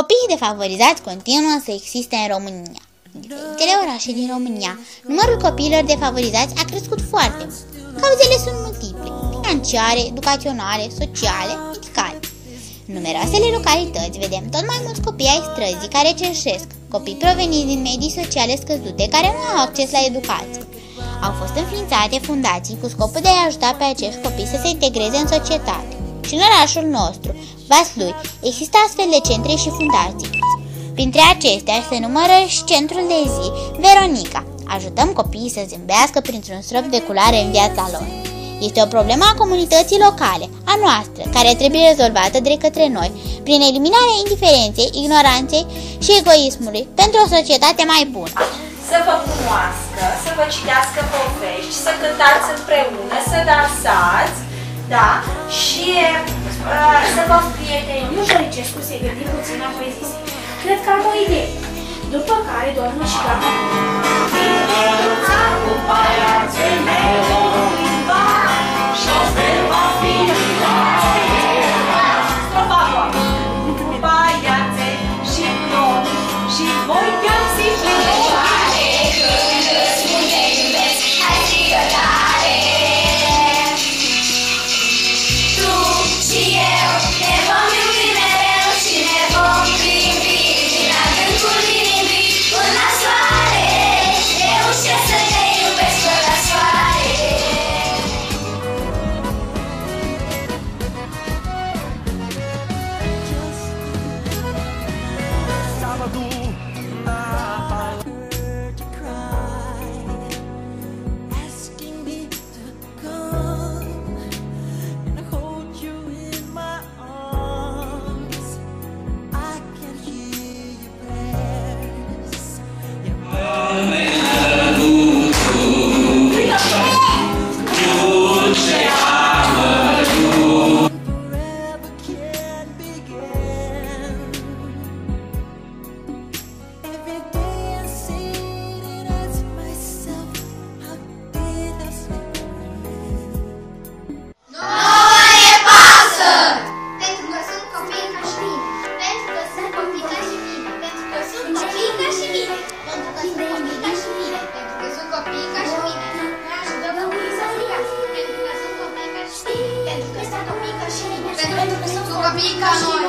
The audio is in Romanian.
Copiii defavorizați continuă să existe în România. În diferitele orașe din România, numărul copiilor defavorizați a crescut foarte mult. Cauzele sunt multiple, financiare, educaționale, sociale, medicale. În numeroasele localități vedem tot mai mulți copii ai străzii care cerșesc, copii proveniți din medii sociale scăzute care nu au acces la educație. Au fost înființate fundații cu scopul de a ajuta pe acești copii să se integreze în societate. Și în orașul nostru, Vaslui, există astfel de centre și fundații. Printre acestea se numără și centrul de zi Veronica. Ajutăm copiii să zâmbească printr-un strop de culoare în viața lor. Este o problemă a comunității locale, a noastră, care trebuie rezolvată de către noi, prin eliminarea indiferenței, ignoranței și egoismului, pentru o societate mai bună. Să vă cunoască, să vă citească povești, să cântați împreună, să dansați, da. Și uh, să vă prieteni, nu Jăricescu se gândi puțin apoi zis. Cred că am o idee. După care doarmă și gata. Și voi Fica, nós.